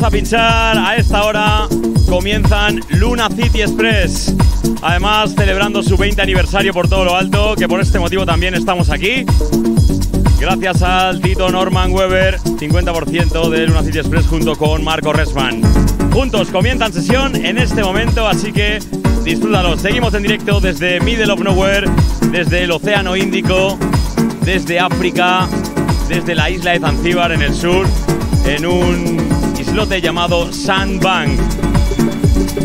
A pinchar a esta hora. Comienzan Luna City Express. Además, celebrando su 20 aniversario por todo lo alto, que por este motivo también estamos aquí. Gracias al Tito Norman Weber, 50% de Luna City Express junto con Marco Resman. Juntos comienzan sesión en este momento, así que disfrútalo. Seguimos en directo desde Middle of Nowhere, desde el Océano Índico, desde África, desde la isla de Zanzíbar en el sur, en un islote llamado Sandbank.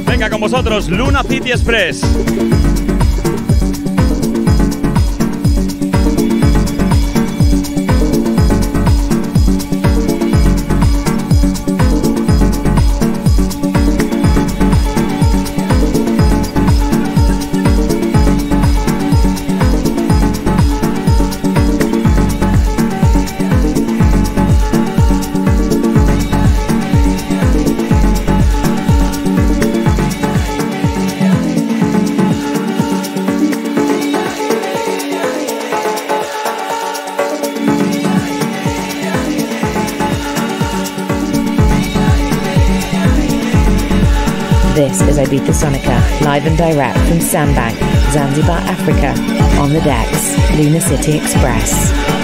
Venga con vosotros, Luna City Express. Ibiza Sonica, live and direct from Sandbank, Zanzibar, Africa. On the decks, Luna City Express.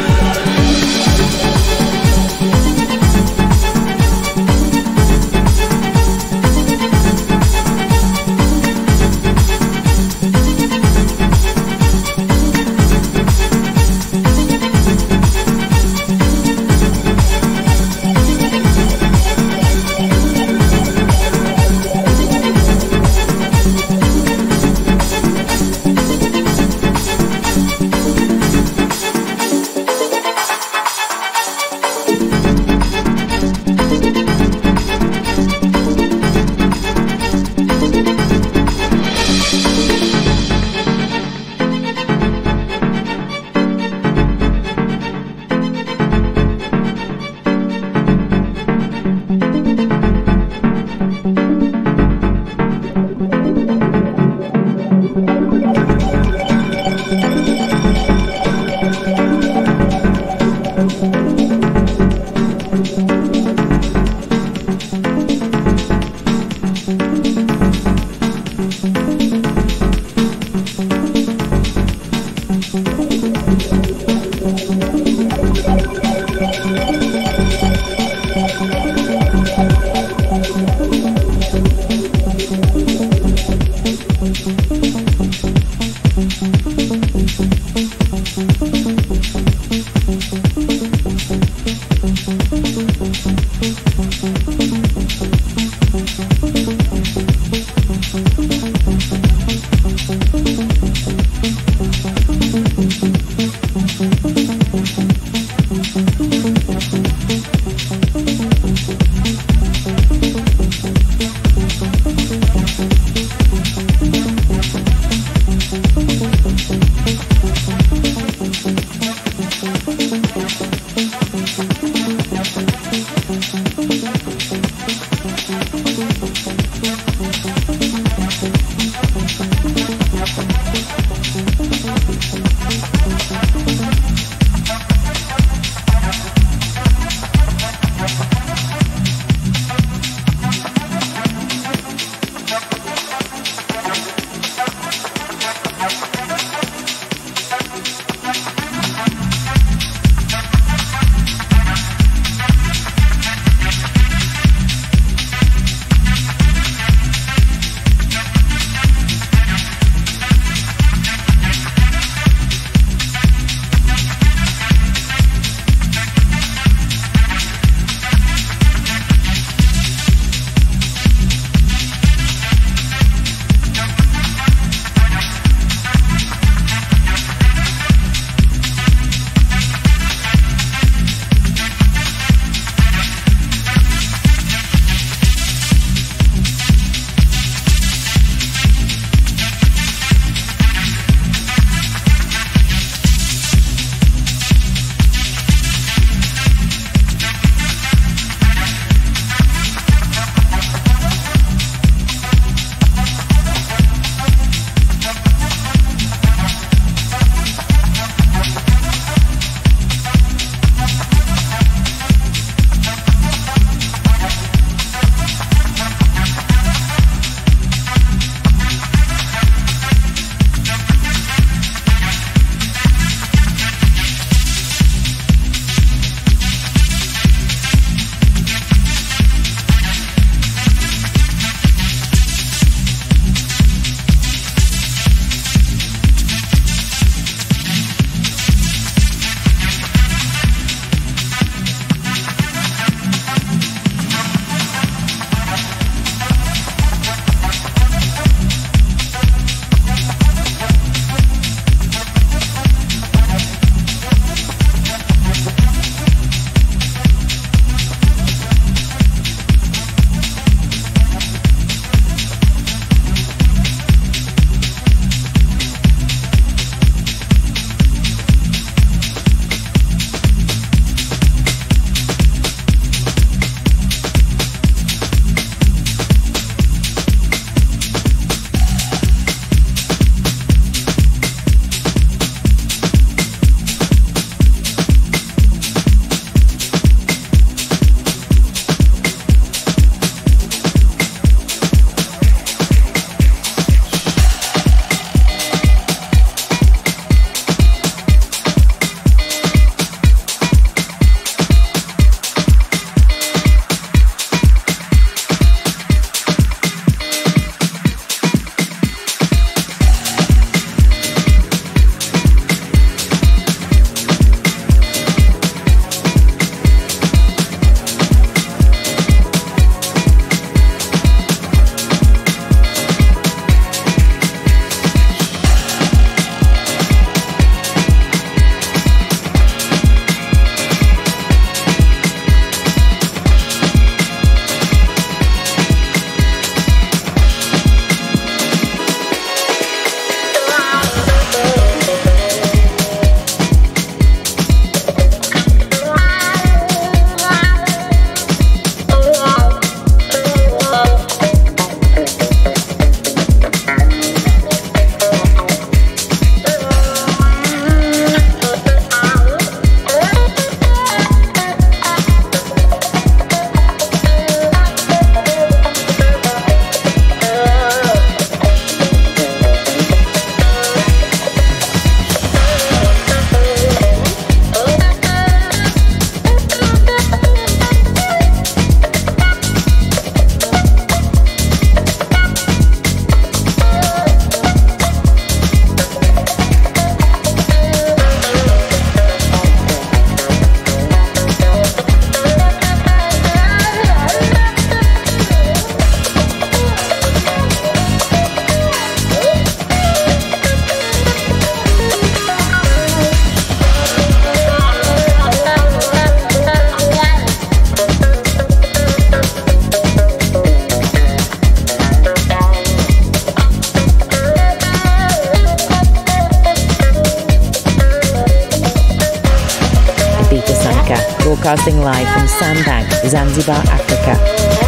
Broadcasting live from Sandbank, Zanzibar, Africa.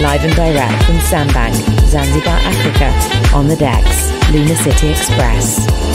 Live and direct from Sandbank, Zanzibar, Africa. On the decks, Luna City Express.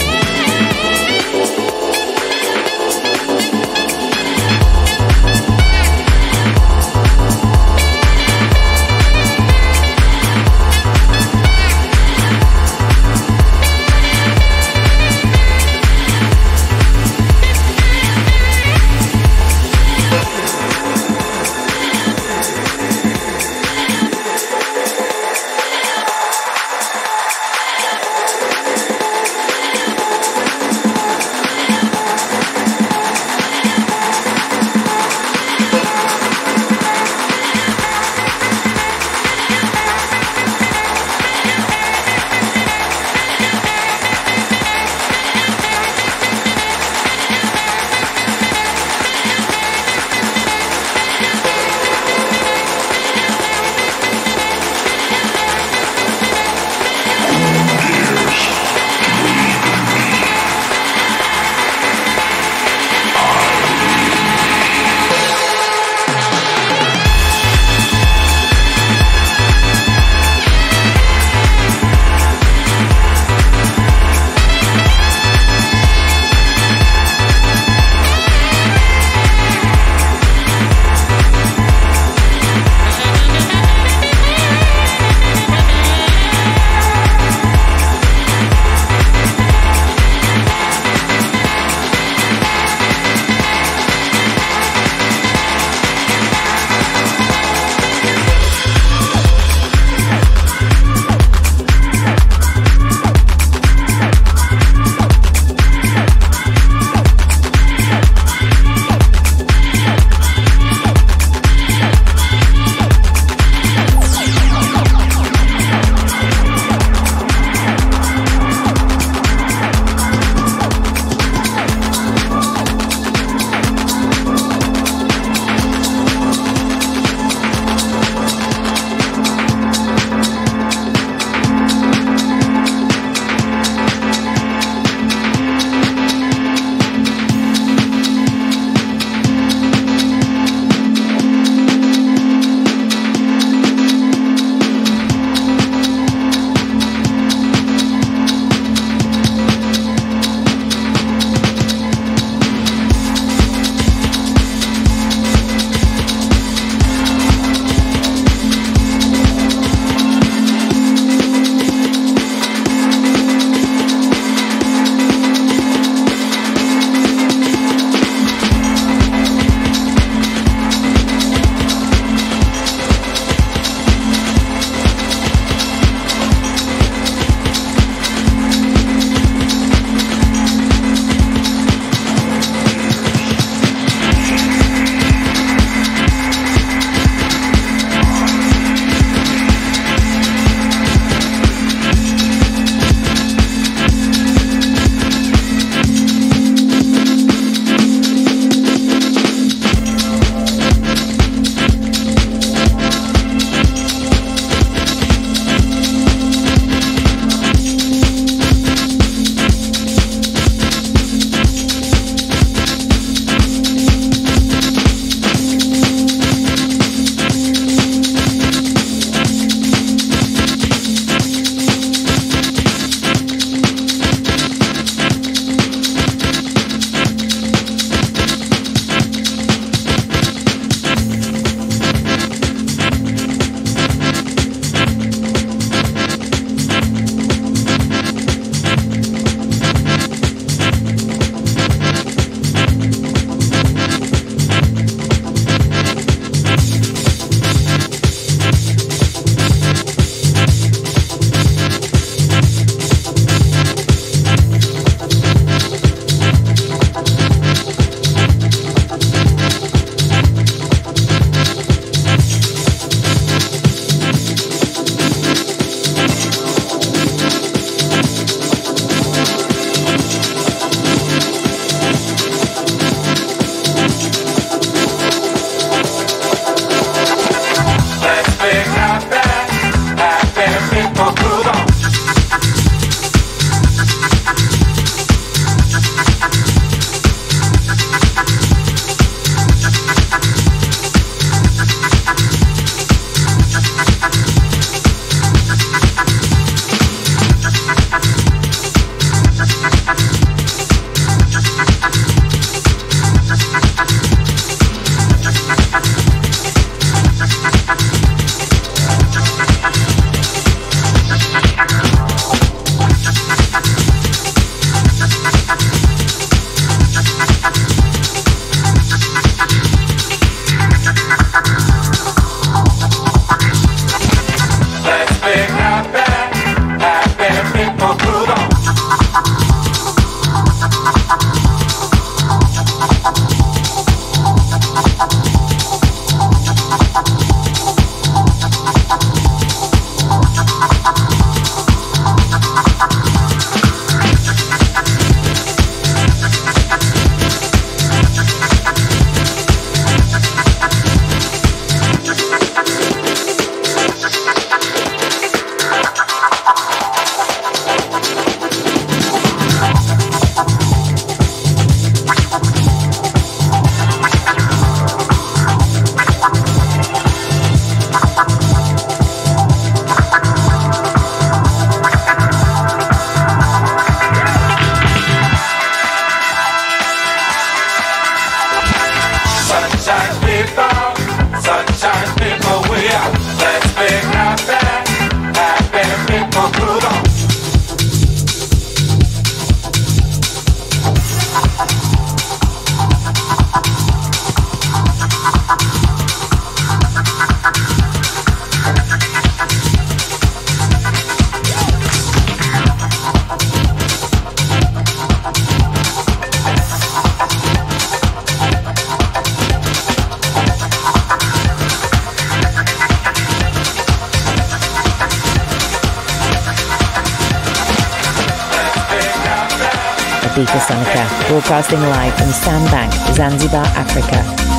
Broadcasting live from Sandbank, Zanzibar, Africa.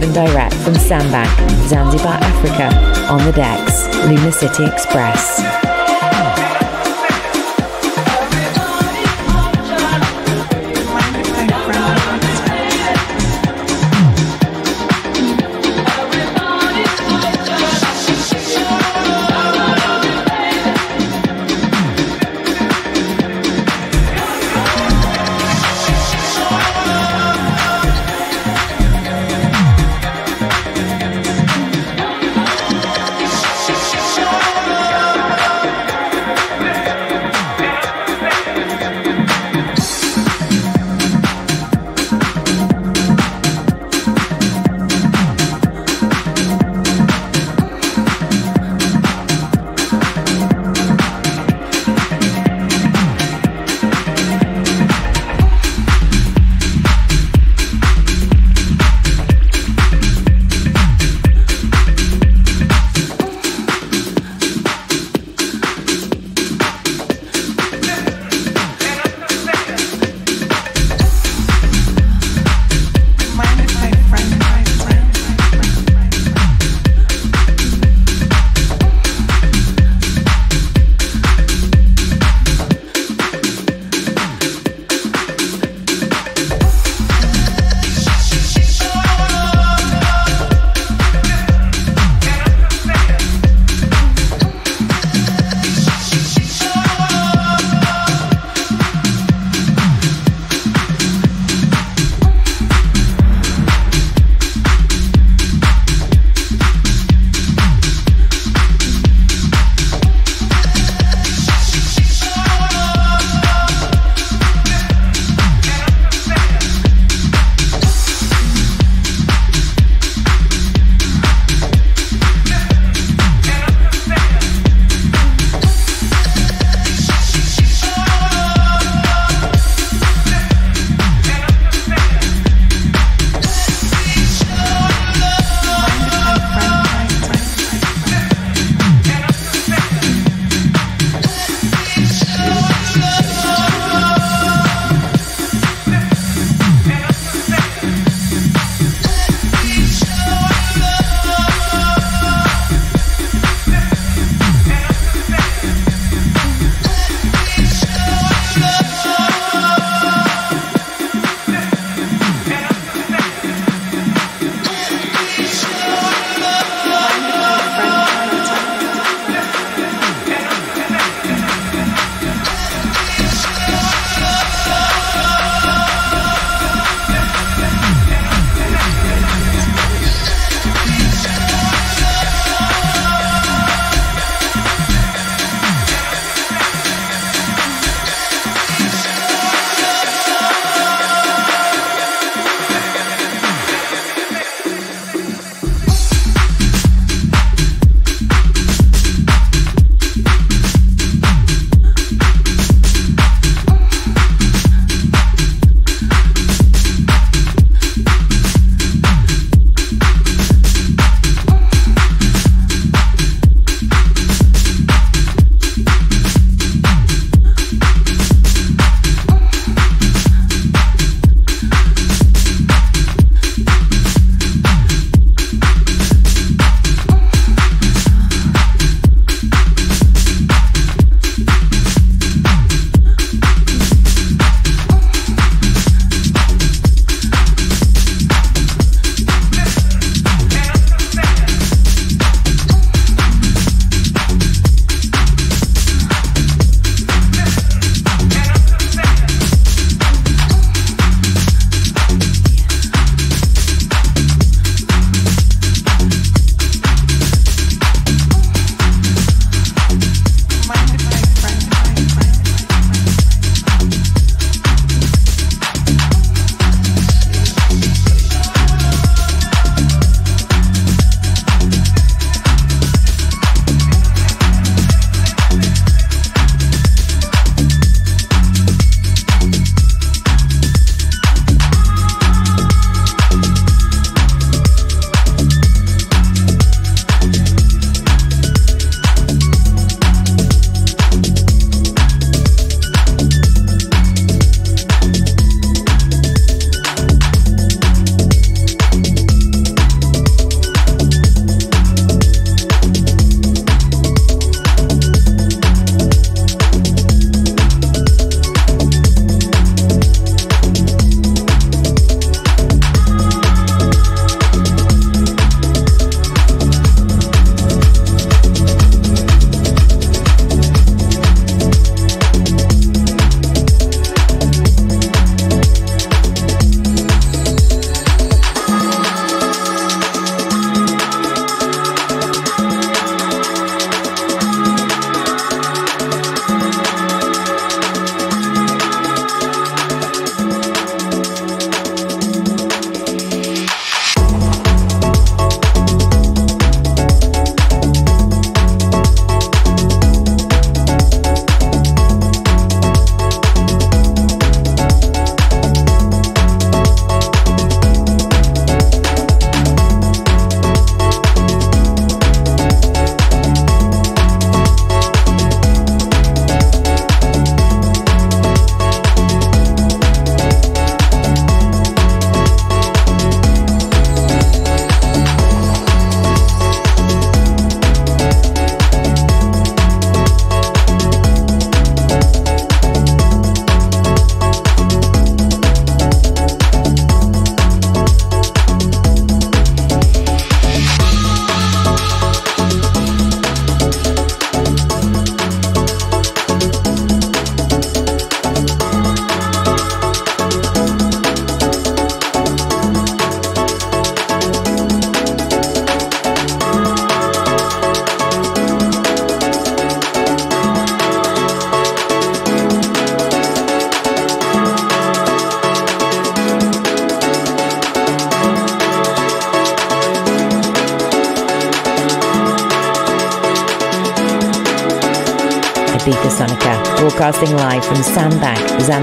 Live and direct from Sandbank, Zanzibar, Africa. On the decks, Luna City Express.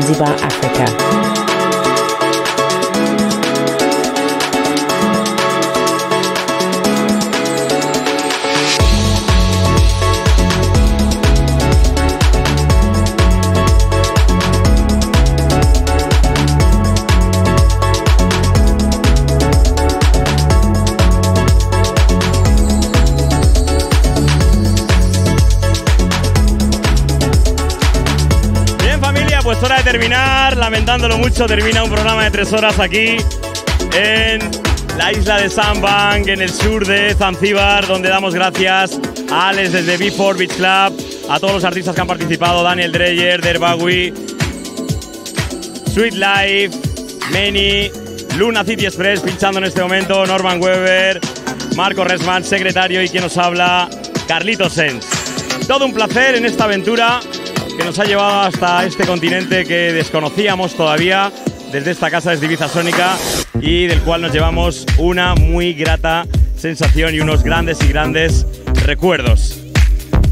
Zanzibar, terminar. Lamentándolo mucho, termina un programa de tres horas aquí en la isla de Sandbank, en el sur de Zanzíbar, donde damos gracias a Alex desde B4 Beach Club, a todos los artistas que han participado, Daniel Dreyer, Derbawi, Sweet Life, Many, Luna City Express pinchando en este momento, Norman Weber, Marco Resman, secretario y quien nos habla, Carlitos Sens. Todo un placer en esta aventura que nos ha llevado hasta este continente que desconocíamos todavía desde esta casa de Ibiza Sónica y del cual nos llevamos una muy grata sensación y unos grandes y grandes recuerdos.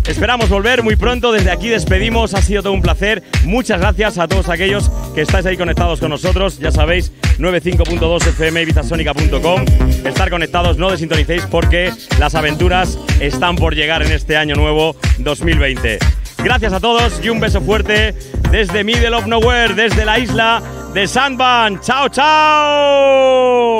Esperamos volver muy pronto. Desde aquí despedimos. Ha sido todo un placer. Muchas gracias a todos aquellos que estáis ahí conectados con nosotros. Ya sabéis, 95.2 FM ibizasónica.com. Estar conectados, no desintonicéis porque las aventuras están por llegar en este año nuevo 2020. Gracias a todos y un beso fuerte desde Middle of Nowhere, desde la isla de Sandban. ¡Chao, chao!